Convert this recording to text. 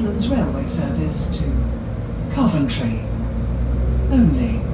Midlands Railway service to Coventry only.